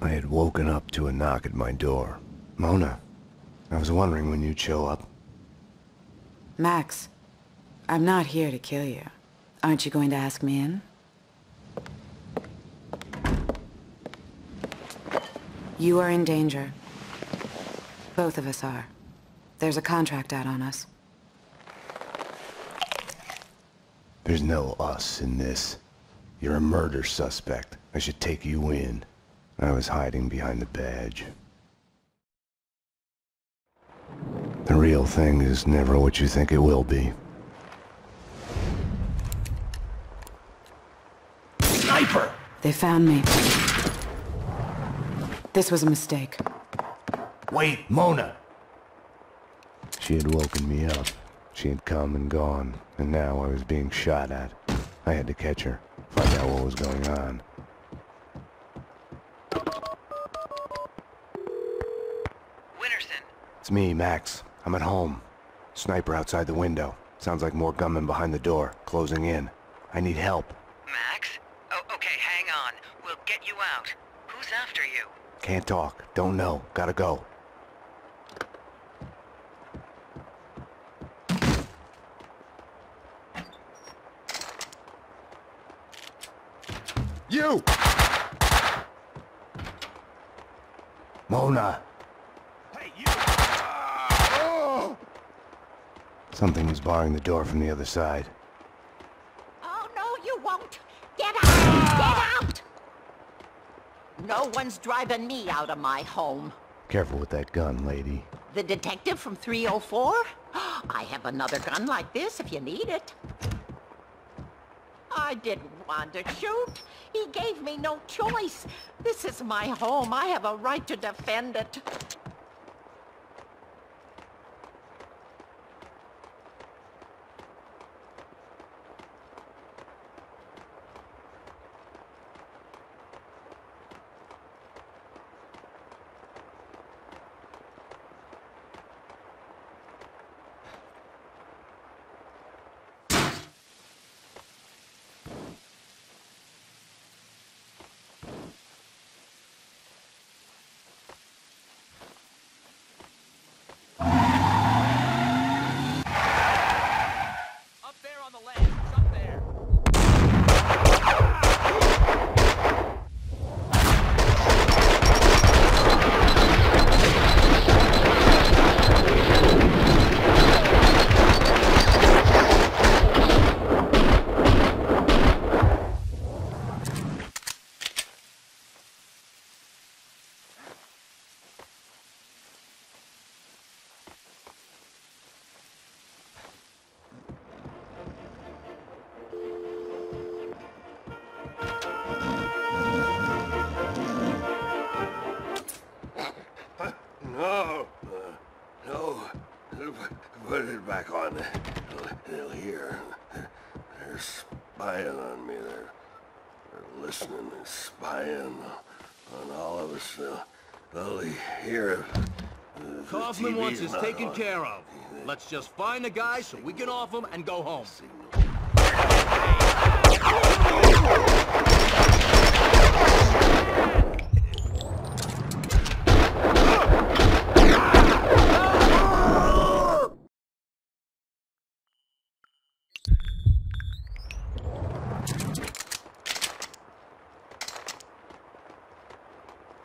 I had woken up to a knock at my door. Mona, I was wondering when you'd show up. Max, I'm not here to kill you. Aren't you going to ask me in? You are in danger. Both of us are. There's a contract out on us. There's no us in this. You're a murder suspect. I should take you in. I was hiding behind the badge. The real thing is never what you think it will be. Sniper! They found me. This was a mistake. Wait, Mona! She had woken me up. She had come and gone, and now I was being shot at. I had to catch her, find out what was going on. Winterson, It's me, Max. I'm at home. Sniper outside the window. Sounds like more gunmen behind the door, closing in. I need help. Max? Oh, okay, hang on. We'll get you out. Who's after you? Can't talk. Don't know. Gotta go. You! Mona! Hey, you! Something was barring the door from the other side. Oh, no, you won't. Get out! Get out! No one's driving me out of my home. Careful with that gun, lady. The detective from 304? I have another gun like this if you need it. I didn't want to shoot. He gave me no choice. This is my home. I have a right to defend it. Back on. They'll hear. They're spying on me. They're, they're listening and spying on all of us. They'll, they'll hear it. Kaufman wants us taken on. care of. Let's just find the guy so we can off him and go home.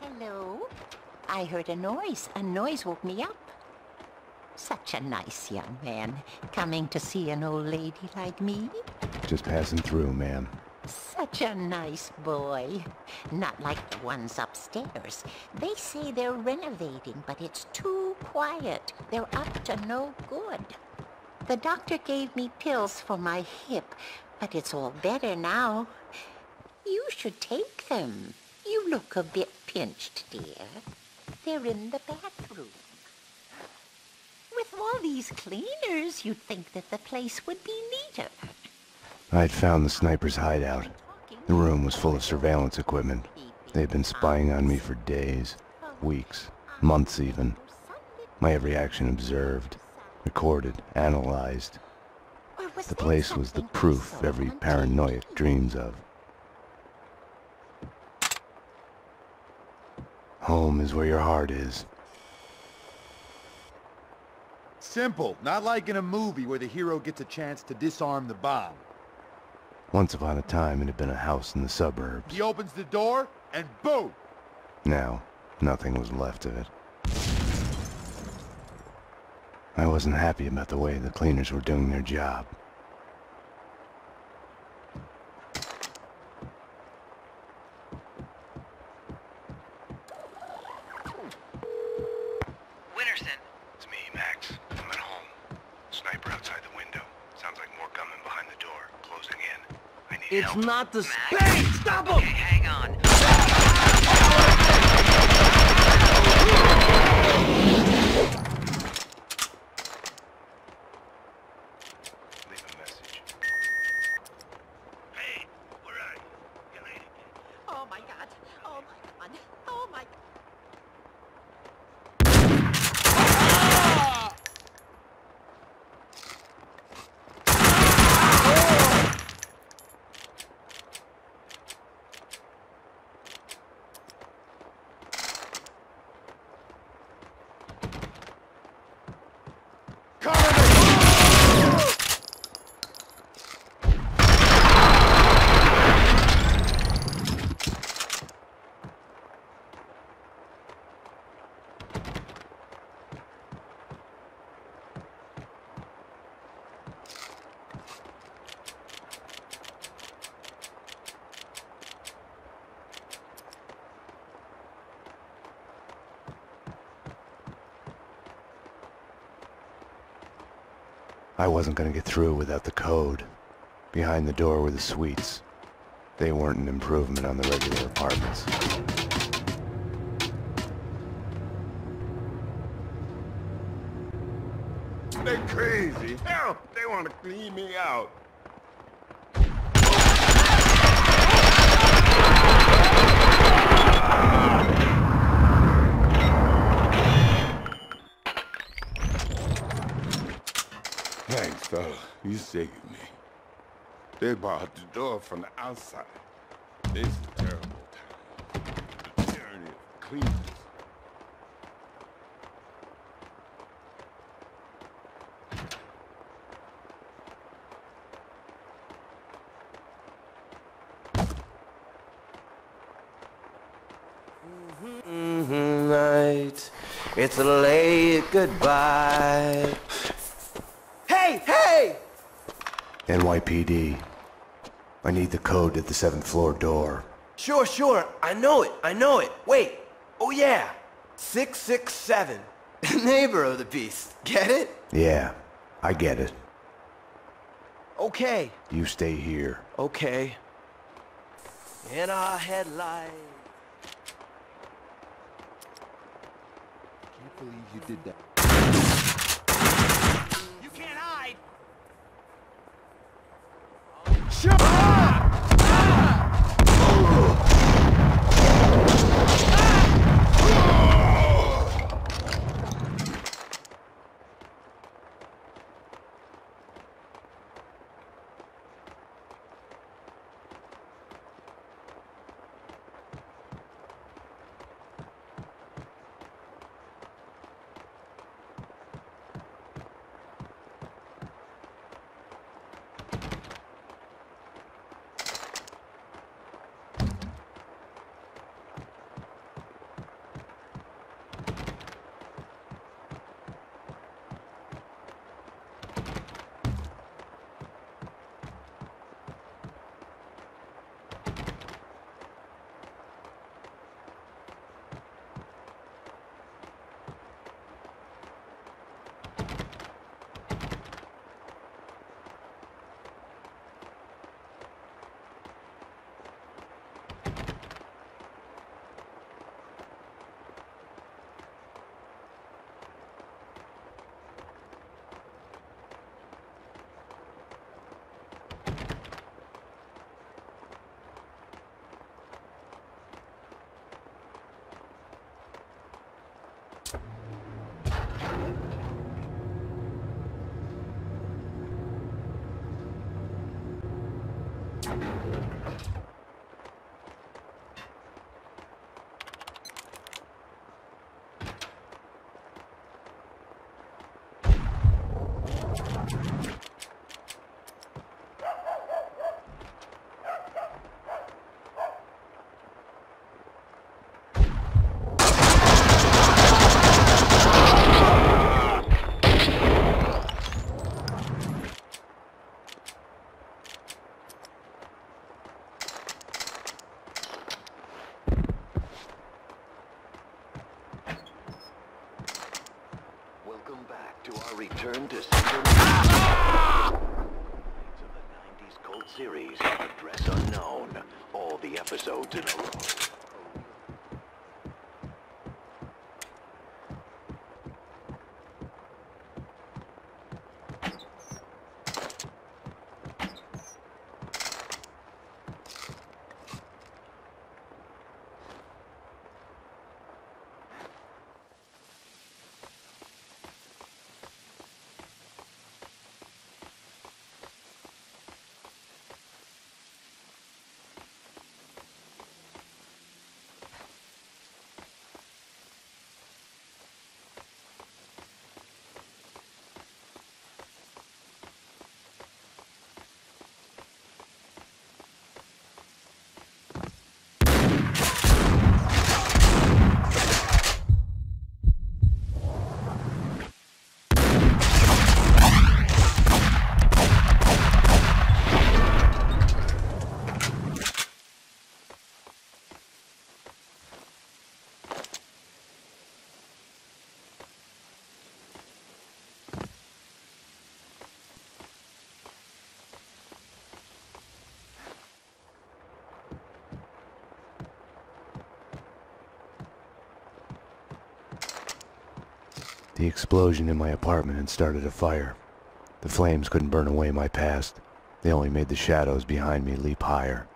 Hello? I heard a noise. A noise woke me up. Such a nice young man, coming to see an old lady like me. Just passing through, ma'am. Such a nice boy. Not like the ones upstairs. They say they're renovating, but it's too quiet. They're up to no good. The doctor gave me pills for my hip, but it's all better now. You should take them. You look a bit pinched, dear. They're in the bathroom. With all these cleaners, you'd think that the place would be neater. I had found the sniper's hideout. The room was full of surveillance equipment. They had been spying on me for days, weeks, months even. My every action observed, recorded, analyzed. The place was the proof every TV? dreams of. Home is where your heart is. Simple, not like in a movie where the hero gets a chance to disarm the bomb. Once upon a time, it had been a house in the suburbs. He opens the door, and boom! Now, nothing was left of it. I wasn't happy about the way the cleaners were doing their job. Winterson, It's me, Max. I'm at home. Sniper outside the window. Sounds like more gunmen behind the door, closing in. I need It's not the... Hey, stop him! Okay, hang on. I wasn't gonna get through without the code. Behind the door were the suites. They weren't an improvement on the regular apartments. They crazy. Hell, they want to clean me out. Saved me. They barred the door from the outside. This is terrible time. The tyranny of cleaners. Mm-hmm. Mm-hmm. night. It's a late goodbye. NYPD. I need the code to the seventh floor door. Sure, sure. I know it. I know it. Wait. Oh, yeah. 667. Neighbor of the beast. Get it? Yeah, I get it. Okay. You stay here. Okay. In our headlight. Can't believe you did that. You can't hide! Return Address Unknown. All the episodes in a row. The explosion in my apartment had started a fire. The flames couldn't burn away my past. They only made the shadows behind me leap higher.